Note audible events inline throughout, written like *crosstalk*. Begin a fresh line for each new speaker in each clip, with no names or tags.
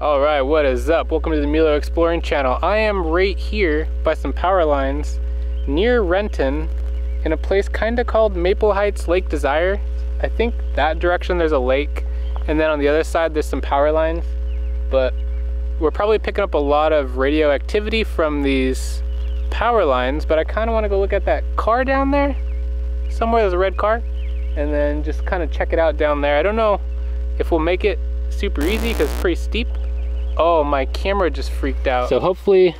All right, what is up? Welcome to the Emilio Exploring channel. I am right here by some power lines near Renton in a place kind of called Maple Heights Lake Desire. I think that direction there's a lake and then on the other side there's some power lines. But we're probably picking up a lot of radioactivity from these power lines, but I kind of want to go look at that car down there. Somewhere there's a red car and then just kind of check it out down there. I don't know if we'll make it super easy because it's pretty steep Oh, my camera just freaked out. So hopefully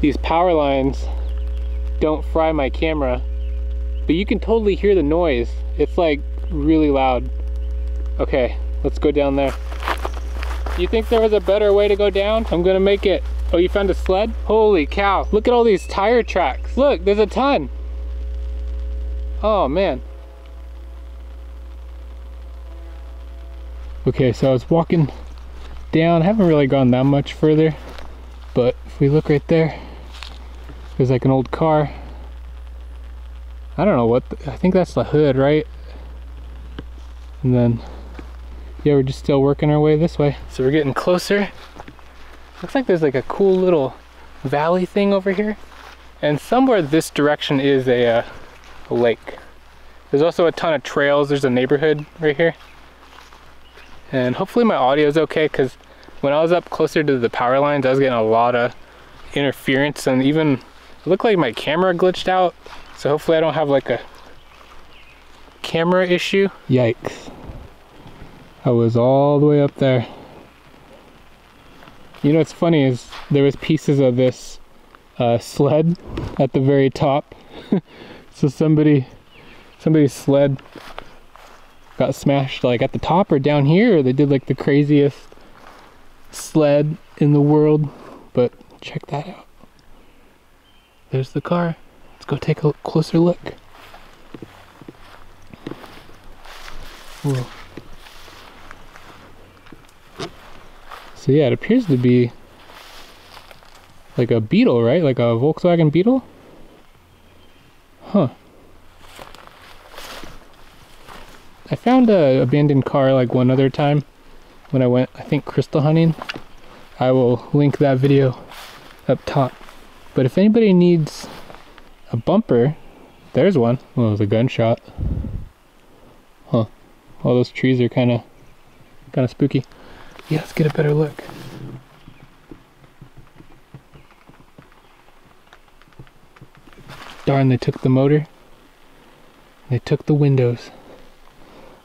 these power lines don't fry my camera. But you can totally hear the noise. It's like really loud. Okay, let's go down there. You think there was a better way to go down? I'm gonna make it. Oh, you found a sled? Holy cow. Look at all these tire tracks. Look, there's a ton. Oh man. Okay, so I was walking down. I haven't really gone that much further, but if we look right there, there's like an old car. I don't know what, the, I think that's the hood, right? And then, yeah, we're just still working our way this way. So we're getting closer. Looks like there's like a cool little valley thing over here. And somewhere this direction is a, uh, a lake. There's also a ton of trails. There's a neighborhood right here. And hopefully my audio is okay because when I was up closer to the power lines, I was getting a lot of interference and even it looked like my camera glitched out. So hopefully I don't have like a camera issue. Yikes. I was all the way up there. You know what's funny is there was pieces of this uh, sled at the very top. *laughs* so somebody, somebody's sled got smashed like at the top or down here. They did like the craziest sled in the world but check that out. There's the car. Let's go take a closer look. Whoa. so yeah it appears to be like a Beetle right? Like a Volkswagen Beetle? Huh I found a abandoned car like one other time when I went, I think, crystal hunting. I will link that video up top. But if anybody needs a bumper, there's one. Well, it was a gunshot. Huh. All those trees are kind of, kind of spooky. Yeah, let's get a better look. Darn, they took the motor. They took the windows.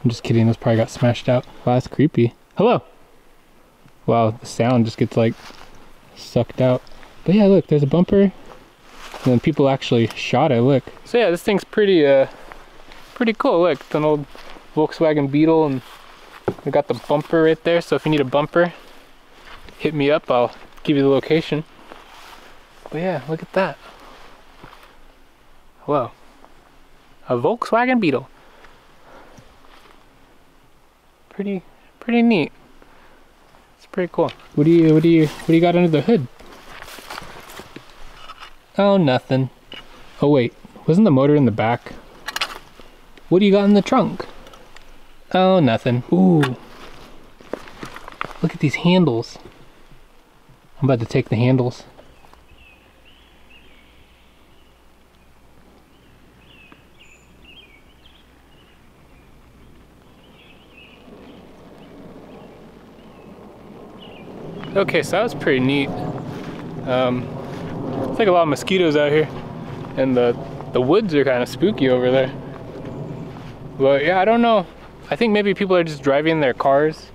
I'm just kidding, those probably got smashed out. Wow, that's creepy. Hello! Wow, the sound just gets like sucked out. But yeah, look, there's a bumper. And then people actually shot it, look. So yeah, this thing's pretty, uh, pretty cool. Look, it's an old Volkswagen Beetle and we got the bumper right there. So if you need a bumper, hit me up. I'll give you the location. But yeah, look at that. Whoa. A Volkswagen Beetle pretty pretty neat. It's pretty cool. What do you what do you what do you got under the hood? Oh nothing. Oh wait, wasn't the motor in the back? What do you got in the trunk? Oh nothing. Ooh. Look at these handles. I'm about to take the handles. Okay, so that was pretty neat. Um, it's like a lot of mosquitoes out here. And the, the woods are kind of spooky over there. But yeah, I don't know. I think maybe people are just driving their cars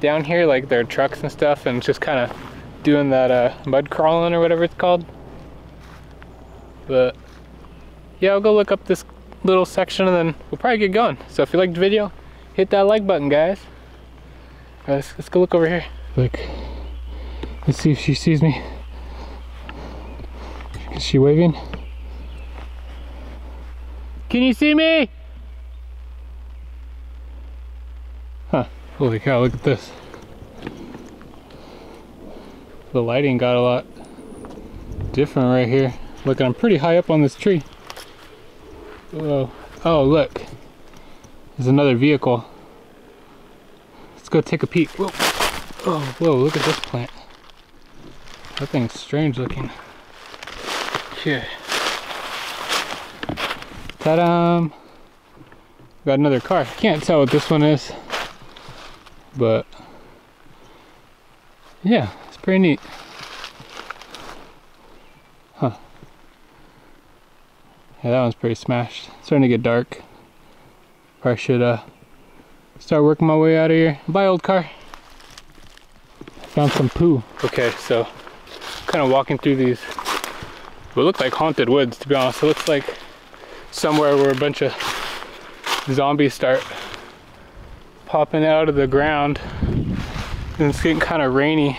down here, like their trucks and stuff, and just kind of doing that uh, mud crawling or whatever it's called. But yeah, I'll go look up this little section and then we'll probably get going. So if you liked the video, hit that like button, guys. Right, let's, let's go look over here. Look. Let's see if she sees me. Is she waving? Can you see me? Huh, holy cow, look at this. The lighting got a lot different right here. Look, I'm pretty high up on this tree. Whoa. Oh, look. There's another vehicle. Let's go take a peek. Whoa. Oh, whoa, look at this plant. That thing's strange looking. Here. Ta-da! Got another car. Can't tell what this one is. But, yeah, it's pretty neat. Huh. Yeah, that one's pretty smashed. It's starting to get dark. Probably should uh, start working my way out of here. Bye, old car. Found some poo. Okay, so kind of walking through these what look like haunted woods, to be honest. It looks like somewhere where a bunch of zombies start popping out of the ground. And it's getting kind of rainy.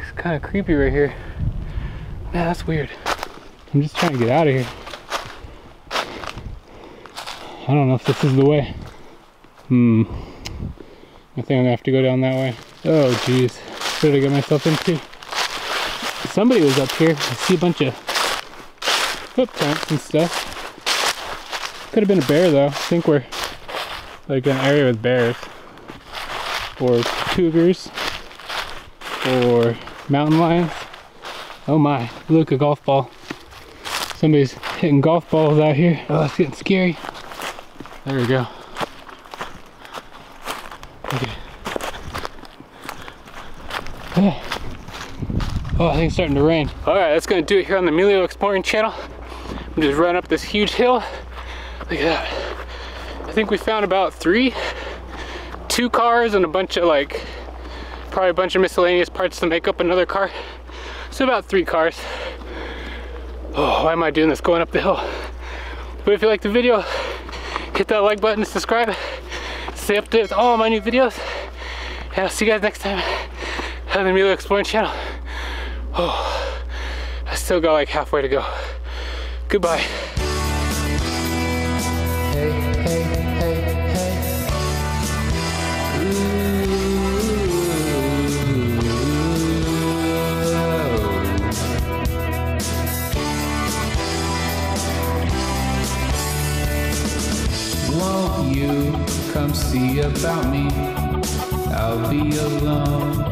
It's kind of creepy right here. Man, that's weird. I'm just trying to get out of here. I don't know if this is the way. Hmm. I think I'm gonna have to go down that way. Oh, jeez. What did I get myself into? Somebody was up here. I see a bunch of footprints and stuff. Could have been a bear though. I think we're like an area with bears. Or cougars. Or mountain lions. Oh my, look, a golf ball. Somebody's hitting golf balls out here. Oh, it's getting scary. There we go. Okay. Oh, I think it's starting to rain. All right, that's gonna do it here on the Emilio Exploring channel. I'm just running up this huge hill. Look at that. I think we found about three, two cars and a bunch of like, probably a bunch of miscellaneous parts to make up another car. So about three cars. Oh, why am I doing this going up the hill? But if you like the video, hit that like button, subscribe, stay up to date with all my new videos. And I'll see you guys next time on the Emilio Exploring channel. Oh, *sighs* I still got like halfway to go. Goodbye.
Won't you come see about me. I'll be alone,